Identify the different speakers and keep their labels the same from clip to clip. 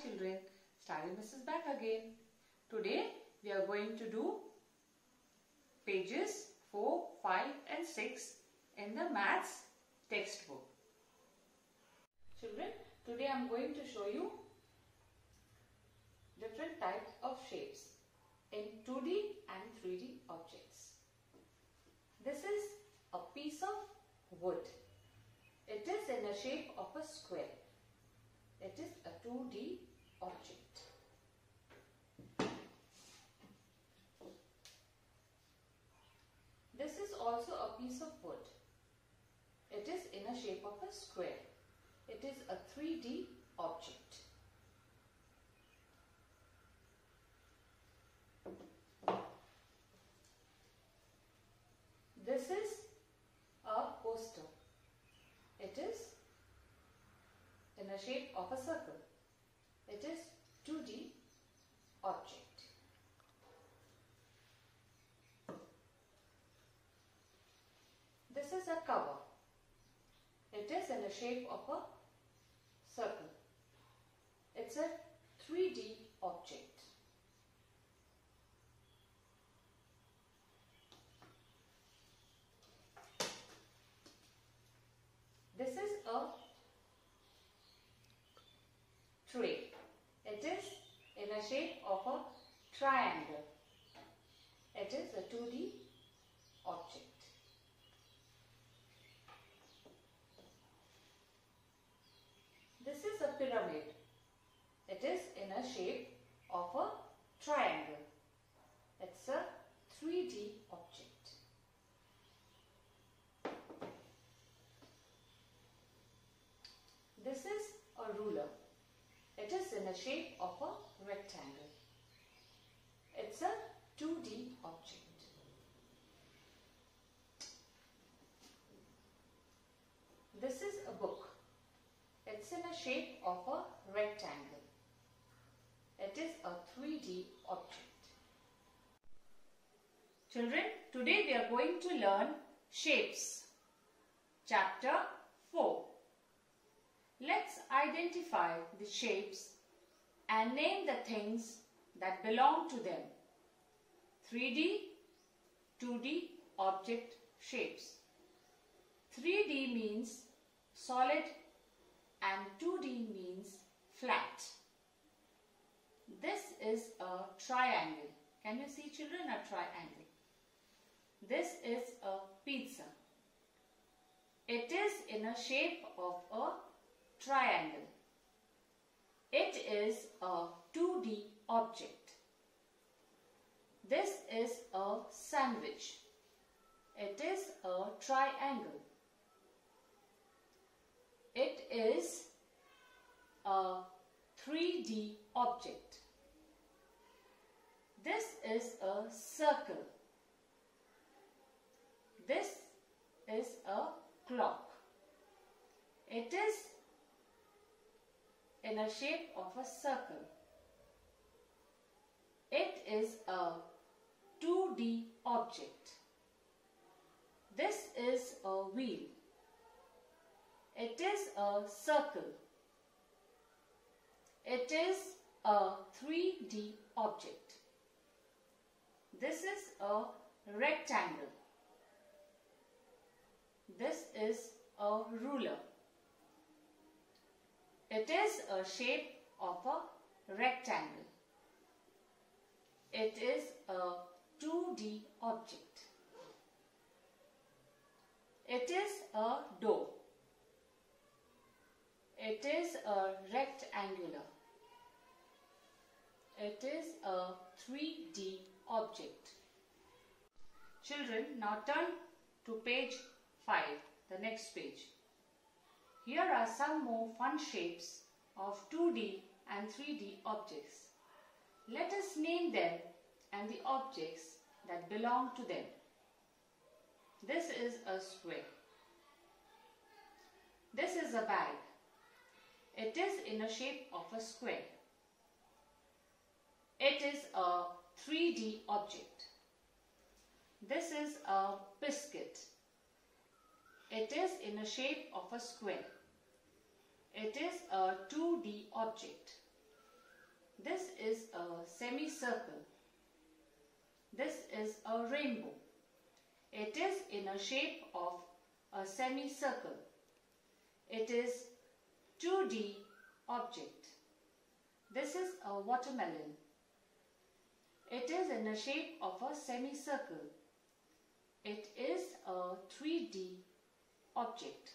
Speaker 1: children, Starry Mrs. back again. Today we are going to do pages 4, 5 and 6 in the maths textbook. Children, today I am going to show you different types of shapes in 2D and 3D objects. This is a piece of wood. It is in the shape of a square. It is a 2D object. This is also a piece of wood. It is in a shape of a square. It is a 3D object. This is a poster. It is in a shape of a circle. It is 2D object. This is a cover. It is in the shape of a circle. It's a 3D object. This is a tray. It is in a shape of a triangle. It is a 2D object. This is a pyramid. It is in a shape of a triangle. It's a 3D object. This is a ruler. It is in the shape of a rectangle. It's a 2D object. This is a book. It's in a shape of a rectangle. It is a 3D object. Children, today we are going to learn shapes. Chapter 4. Let's identify the shapes and name the things that belong to them. 3D, 2D object shapes. 3D means solid and 2D means flat. This is a triangle. Can you see children a triangle? This is a pizza. It is in a shape of a triangle. It is a 2D object. This is a sandwich. It is a triangle. It is a 3D object. This is a circle. This is a clock. It is in a shape of a circle. It is a 2D object. This is a wheel. It is a circle. It is a 3D object. This is a rectangle. This is a ruler. It is a shape of a rectangle. It is a 2D object. It is a door. It is a rectangular. It is a 3D object. Children, now turn to page 5, the next page. Here are some more fun shapes of 2D and 3D objects. Let us name them and the objects that belong to them. This is a square. This is a bag. It is in a shape of a square. It is a 3D object. This is a biscuit. It is in a shape of a square. It is a 2D object. This is a semicircle. This is a rainbow. It is in a shape of a semicircle. It is 2D object. This is a watermelon. It is in the shape of a semicircle. It is a 3D object.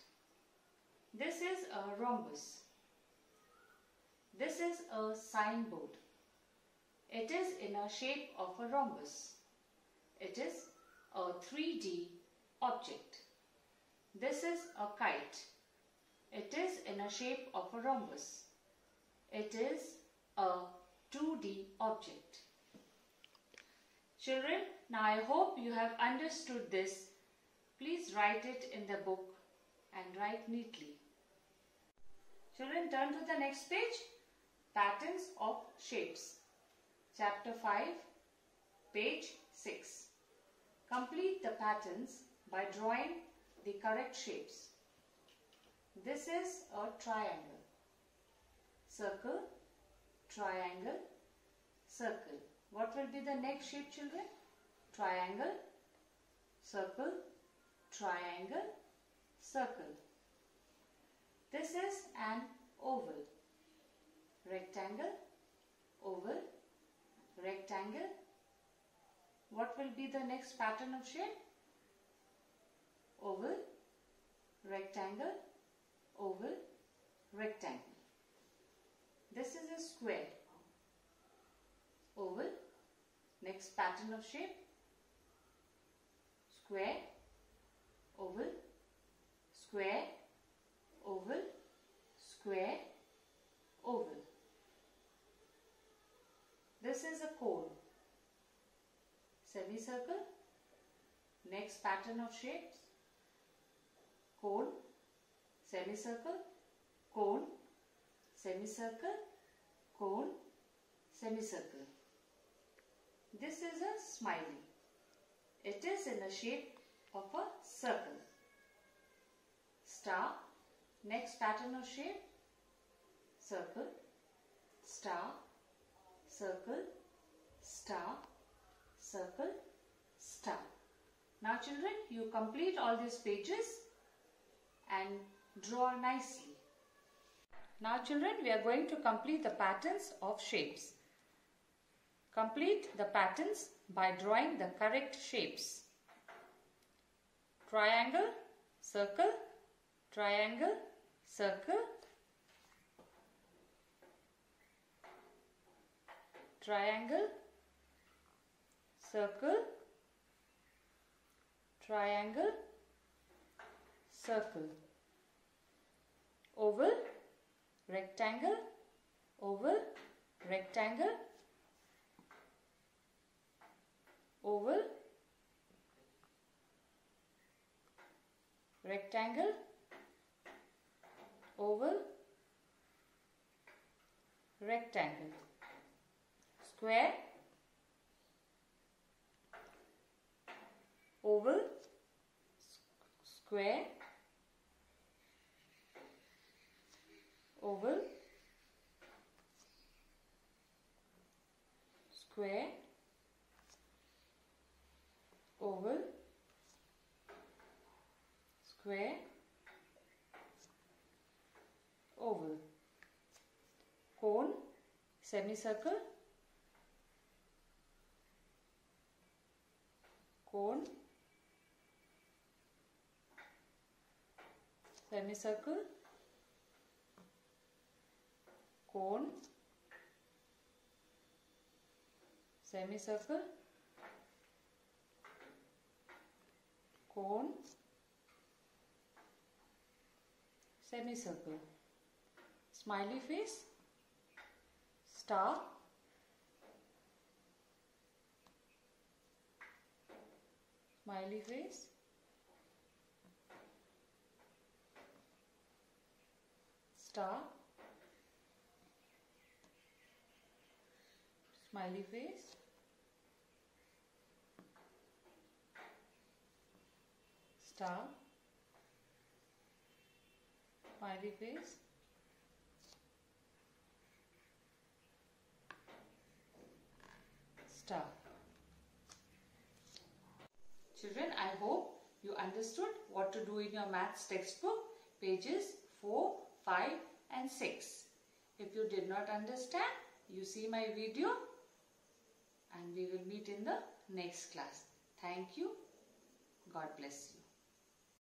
Speaker 1: This is a rhombus. This is a signboard. It is in a shape of a rhombus. It is a 3D object. This is a kite. It is in a shape of a rhombus. It is a 2D object. Children, now I hope you have understood this. Please write it in the book and write neatly. Children, turn to the next page. Patterns of shapes. Chapter 5, page 6. Complete the patterns by drawing the correct shapes. This is a triangle. Circle, triangle, circle. What will be the next shape children? Triangle, circle, triangle, circle. This is an oval. Rectangle, rectangle. What will be the next pattern of shape? Oval, rectangle, oval, rectangle. This is a square. Oval, next pattern of shape. Square, oval, square, oval, square, oval. This is a cone. Semicircle. Next pattern of shapes. Cone, semicircle, cone, semicircle, cone, semicircle. This is a smiley. It is in the shape of a circle. Star, next pattern of shape, circle, star, circle, star, circle, star. Now children, you complete all these pages and draw nicely. Now children, we are going to complete the patterns of shapes. Complete the patterns by drawing the correct shapes. Triangle, circle, triangle, circle, triangle, circle, triangle, circle, oval, rectangle, oval, rectangle, oval, rectangle, oval, rectangle, square, oval, square, oval, square, oval, square, oval, cone, semicircle, cone, semicircle, cone, semicircle, cone, semicircle, smiley face, star, smiley face, star, smiley face, star, smiley face, star. Children, I hope you understood what to do in your maths textbook, pages 4, 5 and 6. If you did not understand, you see my video and we will meet in the next class. Thank you. God bless you.